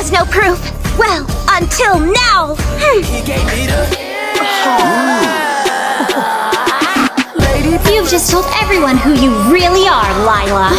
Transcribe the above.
was no proof. Well, until now. Hmm. You've just told everyone who you really are, Lila.